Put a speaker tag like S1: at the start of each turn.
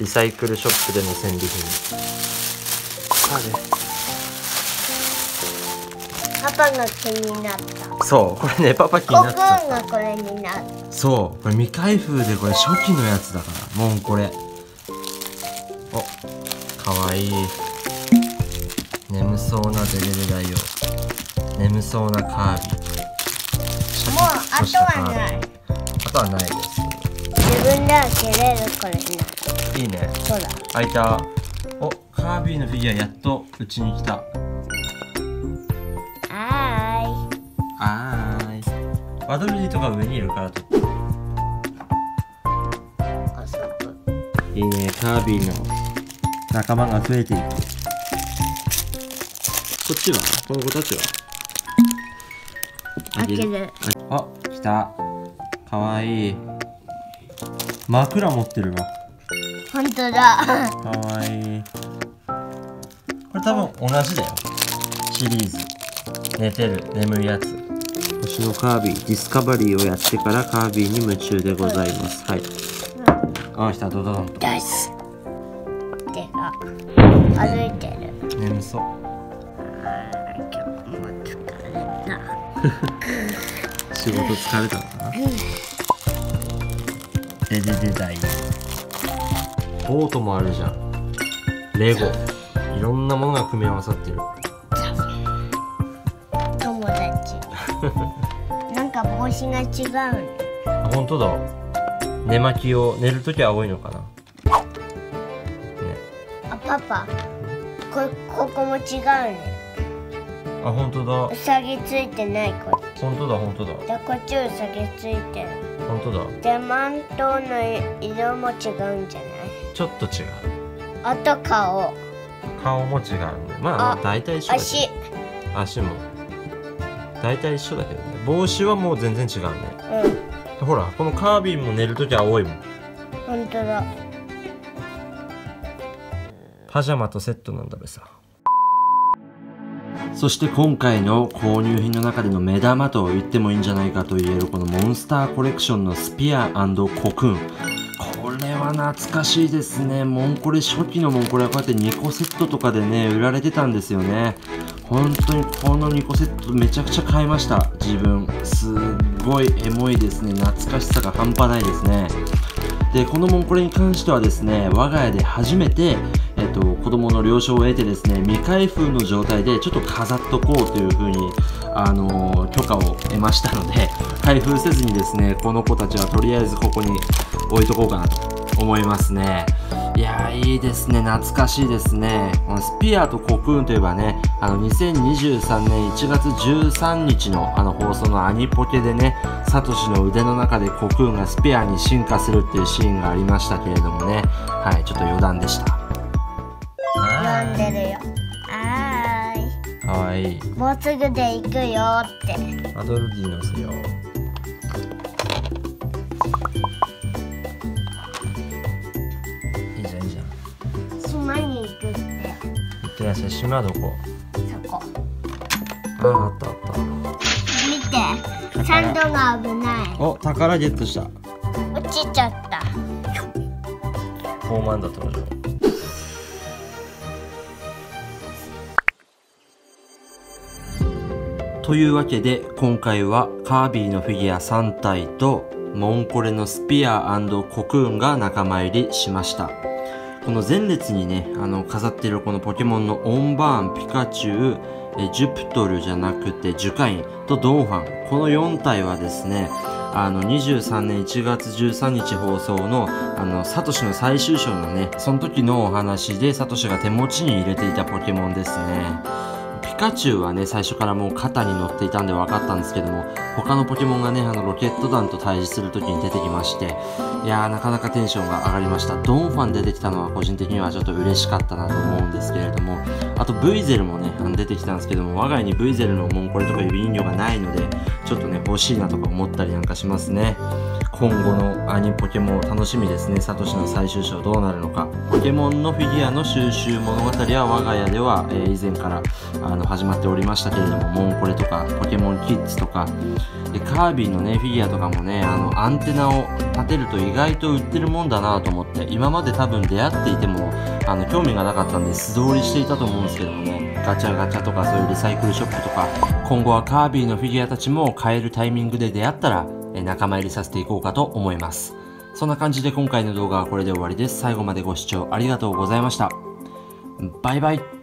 S1: リサイクルショップでの戦利品。
S2: パパが気になった。
S1: そう。これねパパ気になった。
S2: がこれになる
S1: そう。これ未開封でこれ初期のやつだから。もうこれ。おかわいい。眠そうなデレデだよ。眠そうなカービィ。
S2: もうあとはない。
S1: あとはないです。
S2: 自分で開けれるこれになる
S1: いいね。
S2: そうだ。
S1: 開いた。おカービィのフィギュアやっとうちに来た。
S2: は
S1: はーい。ワドルディとか上にいるからと。
S2: い
S1: いね。カービィの仲間が増えていく。こっちは？この子たちは？
S2: 開ける。
S1: あ来た。かわいい。枕持ってるわ
S2: 本当だ。
S1: かわいい。これ多分同じだよ。シリーズ。寝てる。眠るやつ。星のカービィディスカバリーをやってからカービィに夢中でございます。はい。あ来たドドドンと。
S2: よし手が歩いてる。
S1: 眠そう。
S2: あー今日も疲れた。
S1: 仕事疲れたのかな。でででだいボートもあるじゃん。レゴ。いろんなものが組み合わさってる。
S2: 友達。なんか帽子が違うね。
S1: あ本当だ。寝巻きを寝るときは青いのかな。ね。
S2: あパパ。こここも違うね。
S1: あ本当だ。
S2: うさぎついてないこっ
S1: 本当だ本当だ。
S2: ちでこっちうさぎついてる。
S1: 本当だ。
S2: でマントの色も違うんじゃない？
S1: ちょっと違う。
S2: あと顔。
S1: 顔も違うねまあ大体一緒
S2: 足
S1: ど。足。も。大体一緒だけどね。帽子はもう全然違うね
S2: うん。
S1: ほらこのカービィも寝るときは青いもん。
S2: 本当だ。
S1: パジャマとセットなんだべさ。そして今回の購入品の中での目玉と言ってもいいんじゃないかと言えるこのモンスターコレクションのスピアコクーン懐かしいですね。もんこれ初期のもんこれはこうやって2個セットとかでね売られてたんですよね。本当にこの2個セットめちゃくちゃ買いました。自分。すっごいエモいですね。懐かしさが半端ないですね。でこのモンコレに関してはですね我が家で初めて、えっと、子供の了承を得てですね未開封の状態でちょっと飾っとこうというふうに、あのー許可を得ましたので開封せずにですねこの子たちはとりあえずここに置いとこうかなと。思いますね。いやーいいですね。懐かしいですね。このスピアとコクーンといえばねあの2023年1月13日のあの放送のアニポケでねサトシの腕の中でコクーンがスピアに進化するっていうシーンがありましたけれどもね。はいちょっと余談でした。
S2: 飲んでるよ。はーい。
S1: かわいい。
S2: もうすぐで行くよって。
S1: アドルディのせよい
S2: って
S1: らっしゃい島どこ？
S2: そこ。
S1: あああったあった。
S2: 見て。サンドが危ない。
S1: お宝ゲットした。
S2: 落ちちゃった。
S1: フォーマンダ登場というわけで今回はカービィのフィギュア3体とモンコレのスピアコクーンが仲間入りしましたこの前列にねあの飾ってるこのポケモンのオンバーンピカチュウえジュプトルじゃなくてジュカインとドンファン。この4体はですねあの23年1月13日放送のあのサトシの最終章のねその時のお話でサトシが手持ちに入れていたポケモンですね。カチュウはね最初からもう肩に乗っていたんで分かったんですけども他のポケモンがねあのロケット弾と対峙する時に出てきましていやーなかなかテンションが上がりました。ドンファン出てきたのは個人的にはちょっと嬉しかったなと思うんですけれどもあとブイゼルもねあの出てきたんですけども我が家にブイゼルのモンコレとか指人形がないのでちょっとね欲しいなとか思ったりなんかしますね。今後のアニポケモン楽しみですね。サトシの最終章どうなるのか。ポケモンのフィギュアの収集物語は我が家では、えー以前からあの始まっておりましたけれども、モンコレとか、ポケモンキッズとか、で、カービィのね、フィギュアとかもね、あの、アンテナを立てると意外と売ってるもんだなと思って、今まで多分出会っていても、あの、興味がなかったんで素通りしていたと思うんですけどもね、ガチャガチャとかそういうリサイクルショップとか、今後はカービィのフィギュアたちも買えるタイミングで出会ったら、仲間入りさせていこうかと思います。そんな感じで今回の動画はこれで終わりです。最後までご視聴ありがとうございました。バイバイ。